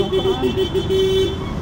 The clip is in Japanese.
ピピピピ